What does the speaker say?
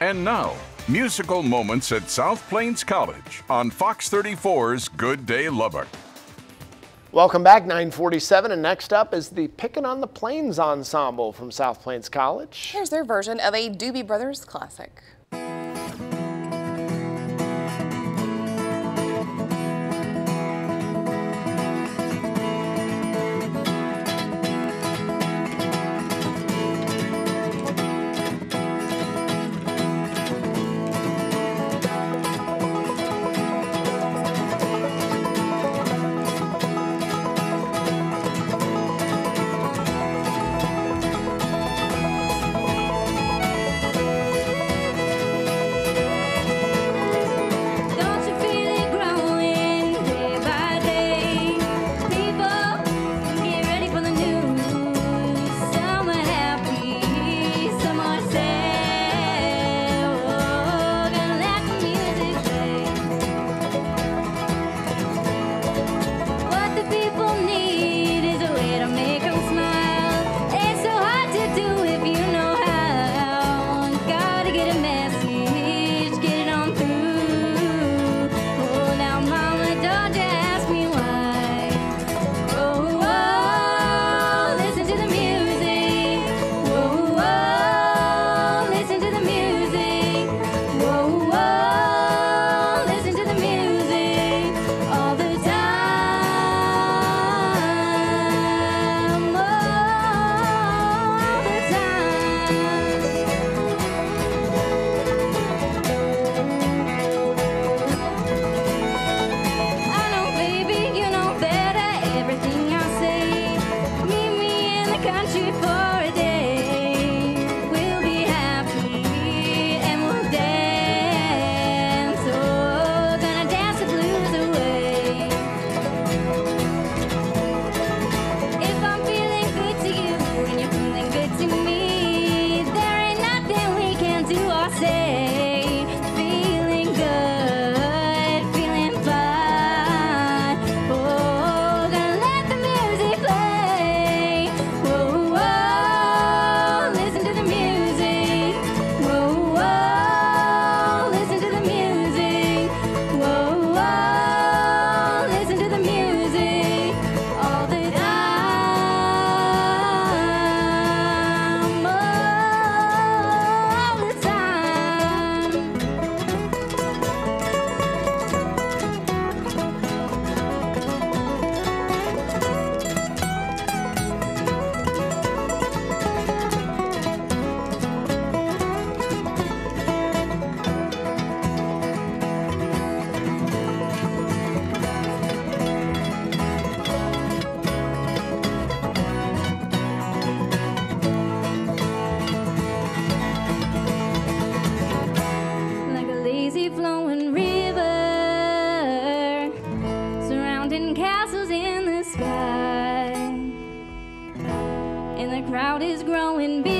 And now, musical moments at South Plains College on Fox 34's Good Day Lubbock. Welcome back, 947, and next up is the Pickin' on the Plains Ensemble from South Plains College. Here's their version of a Doobie Brothers classic. the crowd is growing big.